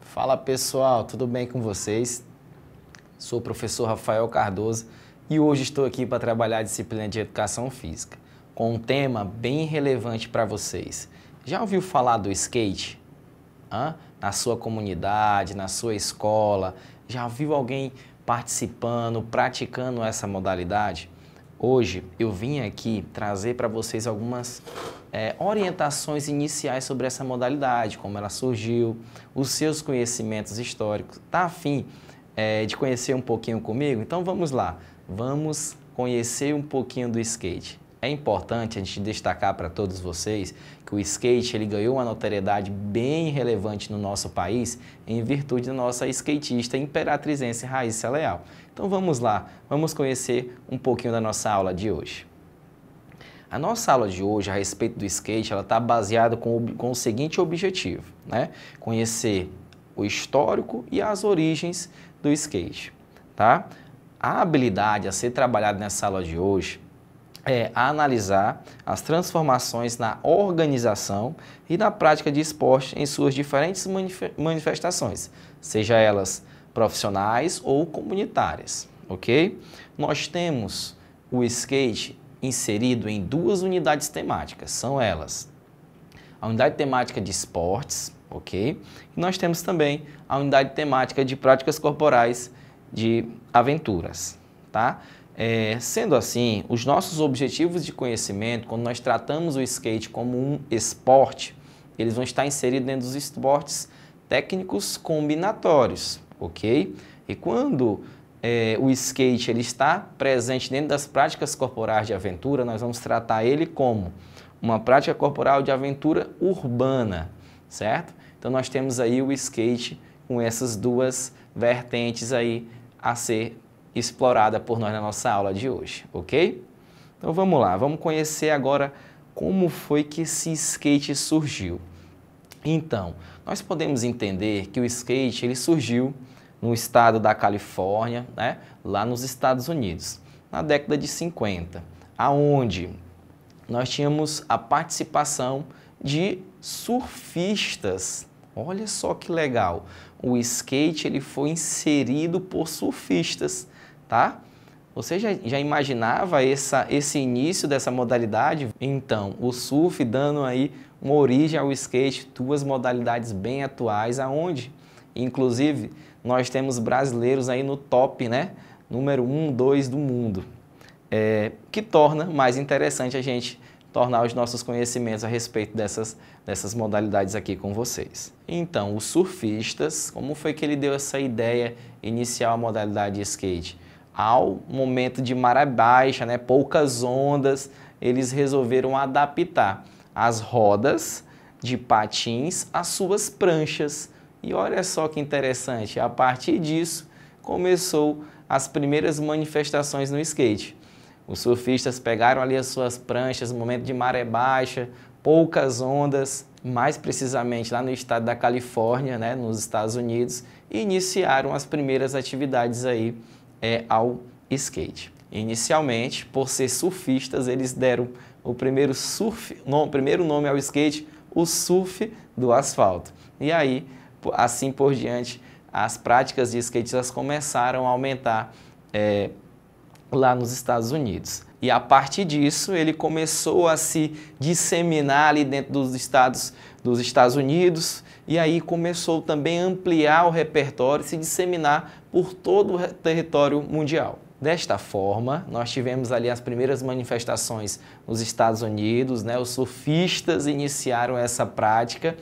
Fala pessoal, tudo bem com vocês? Sou o professor Rafael Cardoso e hoje estou aqui para trabalhar a disciplina de Educação Física com um tema bem relevante para vocês. Já ouviu falar do skate? Hã? Na sua comunidade, na sua escola? Já viu alguém participando, praticando essa modalidade? Hoje eu vim aqui trazer para vocês algumas é, orientações iniciais sobre essa modalidade, como ela surgiu, os seus conhecimentos históricos. Tá afim é, de conhecer um pouquinho comigo? Então vamos lá, vamos conhecer um pouquinho do skate. É importante a gente destacar para todos vocês que o skate ele ganhou uma notoriedade bem relevante no nosso país em virtude da nossa skatista imperatrizense Raíssa Leal. Então vamos lá, vamos conhecer um pouquinho da nossa aula de hoje. A nossa aula de hoje a respeito do skate ela está baseada com, com o seguinte objetivo, né? Conhecer o histórico e as origens do skate, tá? A habilidade a ser trabalhada nessa aula de hoje é analisar as transformações na organização e na prática de esporte em suas diferentes manifestações, seja elas profissionais ou comunitárias, ok? Nós temos o skate inserido em duas unidades temáticas, são elas a unidade temática de esportes, ok? E nós temos também a unidade temática de práticas corporais de aventuras, tá? É, sendo assim, os nossos objetivos de conhecimento, quando nós tratamos o skate como um esporte, eles vão estar inseridos dentro dos esportes técnicos combinatórios, ok? E quando é, o skate ele está presente dentro das práticas corporais de aventura, nós vamos tratar ele como uma prática corporal de aventura urbana, certo? Então nós temos aí o skate com essas duas vertentes aí a ser explorada por nós na nossa aula de hoje, ok? Então vamos lá, vamos conhecer agora como foi que esse skate surgiu. Então, nós podemos entender que o skate ele surgiu no estado da Califórnia, né, lá nos Estados Unidos, na década de 50, aonde nós tínhamos a participação de surfistas. Olha só que legal. O skate ele foi inserido por surfistas tá? Você já, já imaginava essa, esse início dessa modalidade? Então, o surf dando aí uma origem ao skate, duas modalidades bem atuais, aonde, inclusive, nós temos brasileiros aí no top, né? Número 1, um, 2 do mundo. É, que torna mais interessante a gente tornar os nossos conhecimentos a respeito dessas, dessas modalidades aqui com vocês. Então, os surfistas, como foi que ele deu essa ideia inicial à modalidade de skate? ao momento de maré baixa, né, poucas ondas, eles resolveram adaptar as rodas de patins às suas pranchas. E olha só que interessante, a partir disso começou as primeiras manifestações no skate. Os surfistas pegaram ali as suas pranchas no momento de maré baixa, poucas ondas, mais precisamente lá no estado da Califórnia, né, nos Estados Unidos, e iniciaram as primeiras atividades aí é ao skate. Inicialmente, por ser surfistas, eles deram o primeiro, surf, no, primeiro nome ao skate, o surf do asfalto. E aí, assim por diante, as práticas de skate elas começaram a aumentar é, lá nos Estados Unidos. E a partir disso, ele começou a se disseminar ali dentro dos estados dos Estados Unidos e aí começou também a ampliar o repertório e se disseminar por todo o território mundial. Desta forma, nós tivemos ali as primeiras manifestações nos Estados Unidos, né? os surfistas iniciaram essa prática,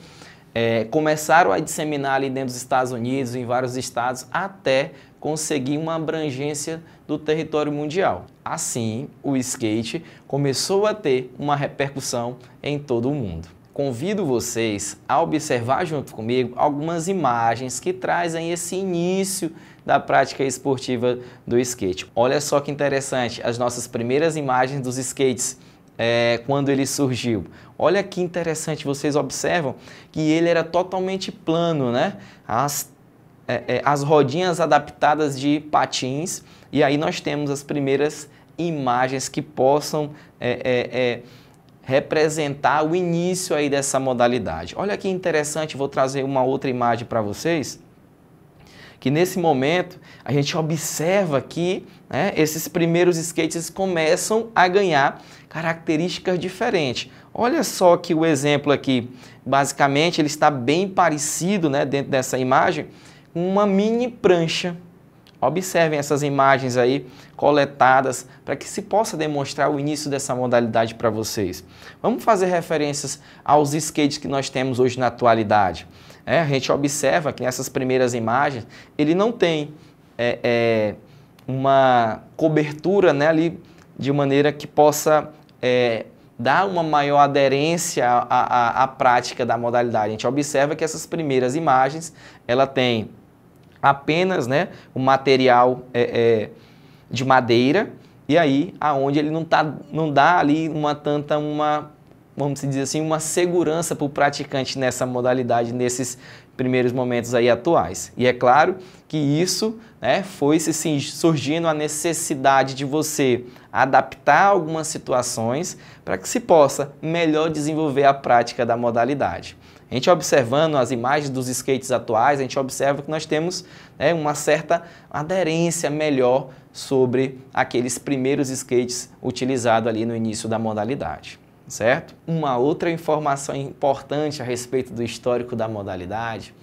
é, começaram a disseminar ali dentro dos Estados Unidos, em vários estados, até conseguir uma abrangência do território mundial. Assim, o skate começou a ter uma repercussão em todo o mundo convido vocês a observar junto comigo algumas imagens que trazem esse início da prática esportiva do skate. Olha só que interessante, as nossas primeiras imagens dos skates é, quando ele surgiu. Olha que interessante, vocês observam que ele era totalmente plano, né? As, é, é, as rodinhas adaptadas de patins e aí nós temos as primeiras imagens que possam é, é, é, representar o início aí dessa modalidade. Olha que interessante, vou trazer uma outra imagem para vocês, que nesse momento a gente observa que né, esses primeiros skates começam a ganhar características diferentes. Olha só que o exemplo aqui, basicamente ele está bem parecido né, dentro dessa imagem, uma mini prancha Observem essas imagens aí coletadas para que se possa demonstrar o início dessa modalidade para vocês. Vamos fazer referências aos skates que nós temos hoje na atualidade. É, a gente observa que nessas primeiras imagens ele não tem é, é, uma cobertura né, ali de maneira que possa é, dar uma maior aderência à, à, à prática da modalidade. A gente observa que essas primeiras imagens ela tem apenas né, o material é, é, de madeira e aí aonde ele não, tá, não dá ali uma tanta uma vamos dizer assim uma segurança para o praticante nessa modalidade nesses primeiros momentos aí atuais. E é claro que isso né, foi se surgindo a necessidade de você adaptar algumas situações para que se possa melhor desenvolver a prática da modalidade. A gente observando as imagens dos skates atuais, a gente observa que nós temos né, uma certa aderência melhor sobre aqueles primeiros skates utilizados ali no início da modalidade, certo? Uma outra informação importante a respeito do histórico da modalidade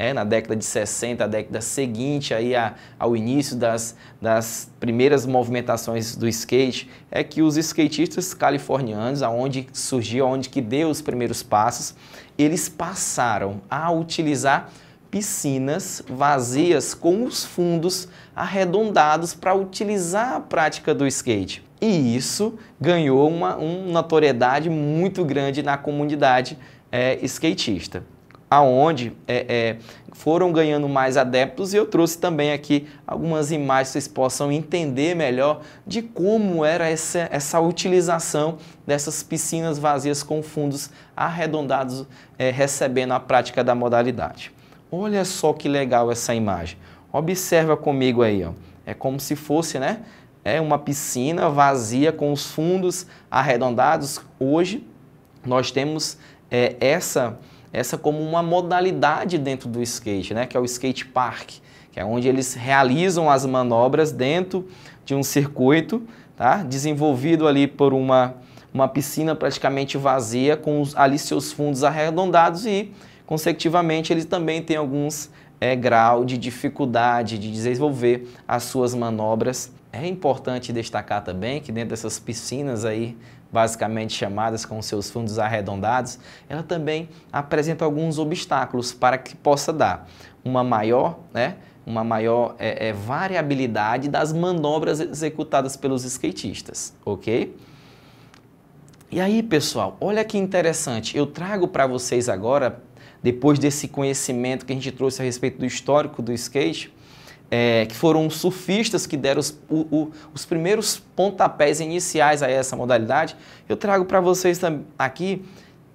é, na década de 60, a década seguinte aí a, ao início das, das primeiras movimentações do skate, é que os skatistas californianos, aonde surgiu, aonde que deu os primeiros passos, eles passaram a utilizar piscinas vazias com os fundos arredondados para utilizar a prática do skate. E isso ganhou uma, uma notoriedade muito grande na comunidade é, skatista aonde é, é, foram ganhando mais adeptos e eu trouxe também aqui algumas imagens que vocês possam entender melhor de como era essa, essa utilização dessas piscinas vazias com fundos arredondados é, recebendo a prática da modalidade. Olha só que legal essa imagem. Observa comigo aí, ó. é como se fosse, né? É uma piscina vazia com os fundos arredondados. Hoje nós temos é, essa essa como uma modalidade dentro do skate, né, que é o skate park, que é onde eles realizam as manobras dentro de um circuito, tá, desenvolvido ali por uma, uma piscina praticamente vazia, com os, ali seus fundos arredondados e, consecutivamente, eles também têm alguns é, grau de dificuldade de desenvolver as suas manobras. É importante destacar também que dentro dessas piscinas aí basicamente chamadas com seus fundos arredondados, ela também apresenta alguns obstáculos para que possa dar uma maior, né, uma maior é, é, variabilidade das manobras executadas pelos skatistas, ok? E aí, pessoal, olha que interessante, eu trago para vocês agora, depois desse conhecimento que a gente trouxe a respeito do histórico do skate, é, que foram surfistas que deram os, o, o, os, primeiros pontapés iniciais a essa modalidade, eu trago para vocês aqui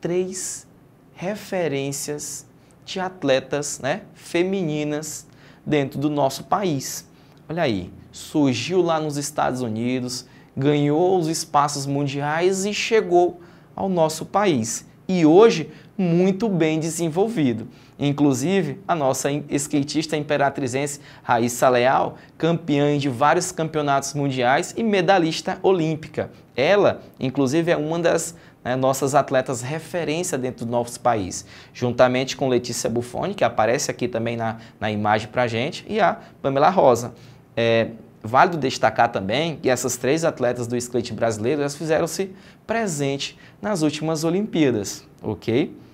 três referências de atletas né, femininas dentro do nosso país. Olha aí, surgiu lá nos Estados Unidos, ganhou os espaços mundiais e chegou ao nosso país. E hoje, muito bem desenvolvido. Inclusive, a nossa skatista imperatrizense Raíssa Leal, campeã de vários campeonatos mundiais e medalhista olímpica. Ela, inclusive, é uma das né, nossas atletas referência dentro do nosso país, juntamente com Letícia Buffoni, que aparece aqui também na, na imagem para gente, e a Pamela Rosa. É, válido destacar também que essas três atletas do skate brasileiro fizeram-se presente nas últimas Olimpíadas, ok?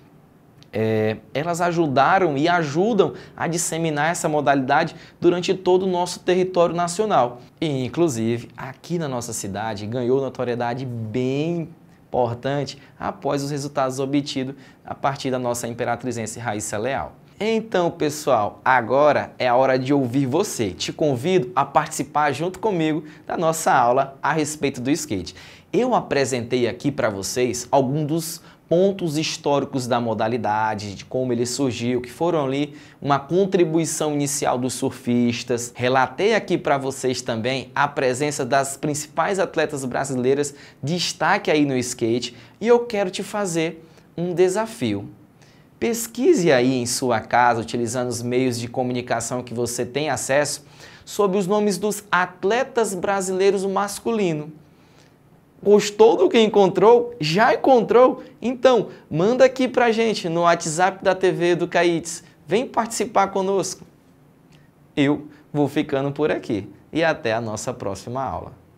É, elas ajudaram e ajudam a disseminar essa modalidade durante todo o nosso território nacional. E, inclusive, aqui na nossa cidade, ganhou notoriedade bem importante após os resultados obtidos a partir da nossa imperatrizense Raíssa Leal. Então, pessoal, agora é a hora de ouvir você. Te convido a participar junto comigo da nossa aula a respeito do skate. Eu apresentei aqui para vocês alguns dos pontos históricos da modalidade, de como ele surgiu, que foram ali uma contribuição inicial dos surfistas. Relatei aqui para vocês também a presença das principais atletas brasileiras, destaque aí no skate, e eu quero te fazer um desafio. Pesquise aí em sua casa, utilizando os meios de comunicação que você tem acesso, sobre os nomes dos atletas brasileiros masculino. Gostou do que encontrou? Já encontrou? Então, manda aqui pra gente no WhatsApp da TV do Caítes. Vem participar conosco. Eu vou ficando por aqui e até a nossa próxima aula.